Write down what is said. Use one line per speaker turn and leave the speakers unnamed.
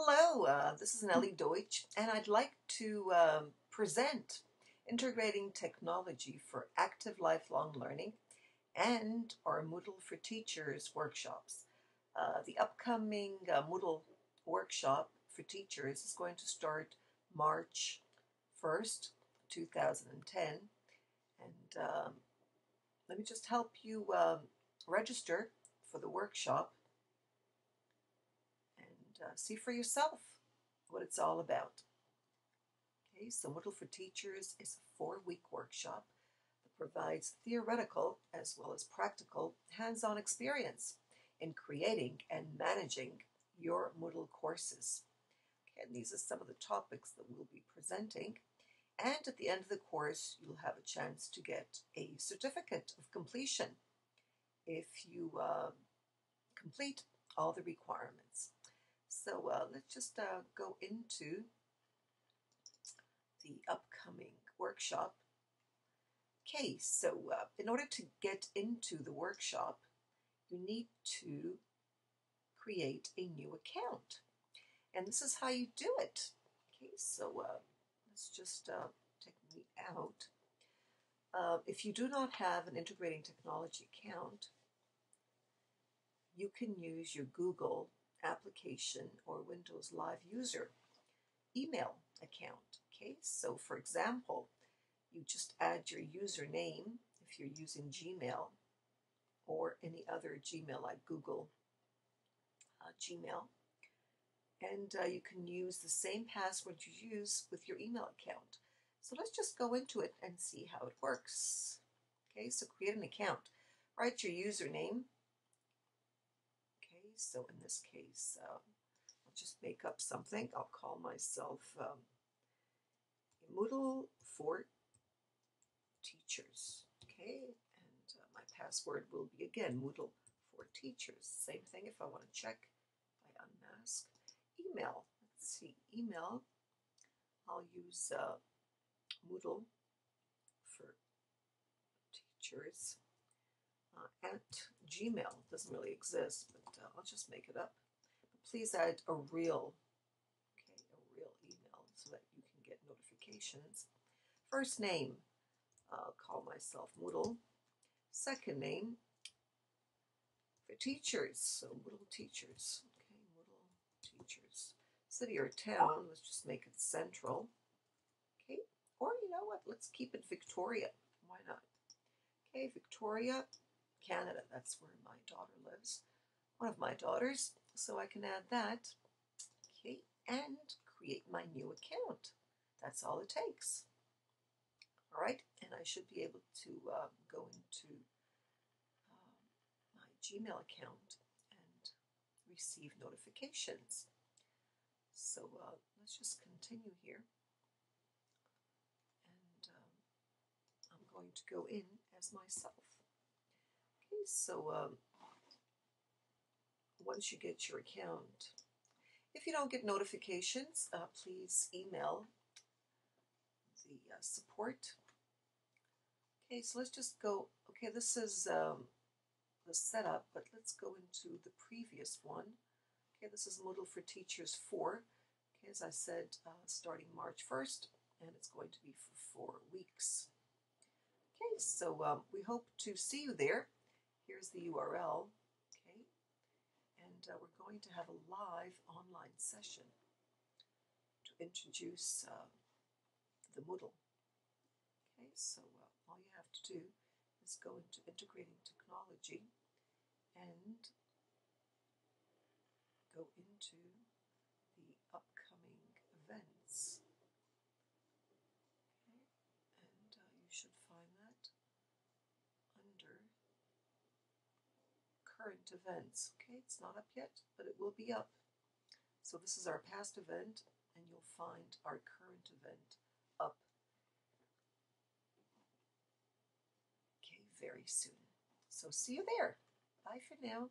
Hello, uh, this is Nellie Deutsch, and I'd like to um, present Integrating Technology for Active Lifelong Learning and our Moodle for Teachers workshops. Uh, the upcoming uh, Moodle workshop for teachers is going to start March 1st, 2010. And um, let me just help you um, register for the workshop uh, see for yourself what it's all about. Okay, so Moodle for Teachers is a four-week workshop that provides theoretical as well as practical hands-on experience in creating and managing your Moodle courses. Okay, and these are some of the topics that we'll be presenting. And at the end of the course, you'll have a chance to get a certificate of completion if you uh, complete all the requirements. So uh, let's just uh, go into the upcoming workshop. Okay, so uh, in order to get into the workshop, you need to create a new account. And this is how you do it. Okay, so uh, let's just uh, take me out. Uh, if you do not have an integrating technology account, you can use your Google application or Windows Live User email account. Okay, so for example, you just add your username if you're using Gmail or any other Gmail like Google uh, Gmail. And uh, you can use the same password you use with your email account. So let's just go into it and see how it works. Okay, so create an account. Write your username so in this case, um, I'll just make up something. I'll call myself um, Moodle for Teachers. Okay, and uh, my password will be again Moodle for Teachers. Same thing if I want to check, I unmask. Email, let's see, email, I'll use uh, Moodle for Teachers uh, at Gmail. doesn't really exist, but uh, I'll just make it up. But please add a real, okay, a real email so that you can get notifications. First name, I'll call myself Moodle. Second name, for teachers, so Moodle teachers. Okay, Moodle teachers. City or town, let's just make it central. Okay, or you know what, let's keep it Victoria. Why not? Okay, Victoria, Canada. That's where my daughter lives. One of my daughters. So I can add that. Okay, and create my new account. That's all it takes. All right, and I should be able to uh, go into uh, my Gmail account and receive notifications. So uh, let's just continue here. And um, I'm going to go in as myself so um, once you get your account, if you don't get notifications, uh, please email the uh, support. Okay, so let's just go, okay, this is um, the setup, but let's go into the previous one. Okay, this is Moodle for Teachers 4. Okay, as I said, uh, starting March 1st, and it's going to be for four weeks. Okay, so um, we hope to see you there. Here's the URL, okay? And uh, we're going to have a live online session to introduce uh, the Moodle. Okay, so uh, all you have to do is go into integrating technology and go into the upcoming events. Okay, it's not up yet, but it will be up. So this is our past event, and you'll find our current event up. Okay, very soon. So see you there. Bye for now.